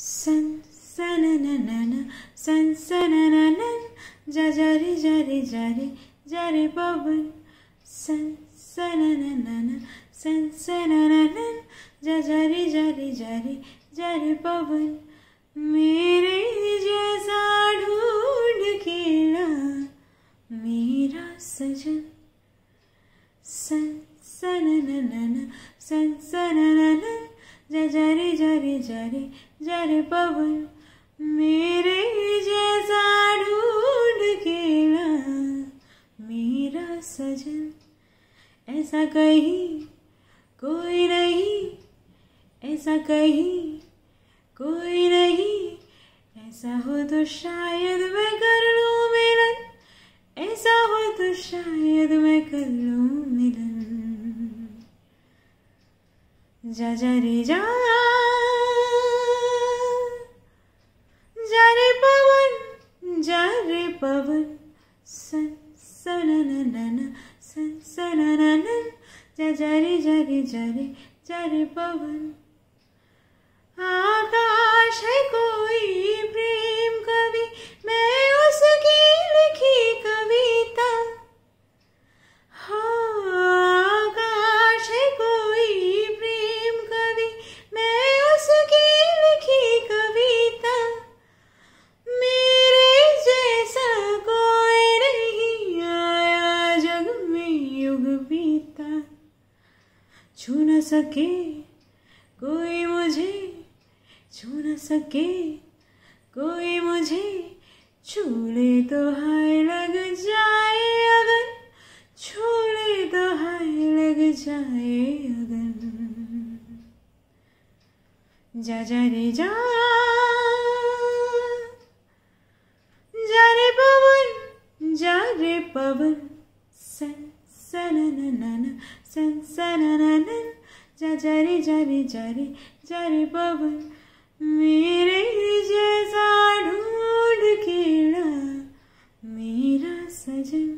सन सनननन सन सनननन जजरे जरे जरे जरे पवन सन सनननन सन सनननन जजरे जरे जरे जरे पवन मेरे जैसा ढूंढ के मेरा सजन। सन सनननन सन सनननन जरे जरे जरे जरे पवन। मेरे जैसा ढूंढ के मेरा सजन। ऐसा कहीं कोई नहीं, ऐसा कहीं कोई नहीं। ऐसा हो तो शायद मैं कर लूँ मेरा ऐसा हो तो शायद मैं जा जा। रे जा जा रे पवन जा रे पवन सन सनननन सन सनननन जा जा रे जा रे जा रे जा रे पवन। आकाश है बीता। छू न सके कोई मुझे, छू न सके कोई मुझे। छूले तो हाय लग जाए अगन छूले तो हाय लग जाए अगन जा जा रे, जा। जा रे पवन, जा रे पवन सन सनननन सन सनननन जजरी जरी जरी जरी बबन मेरे जैसा ढूंढ केड़ा मेरा सजन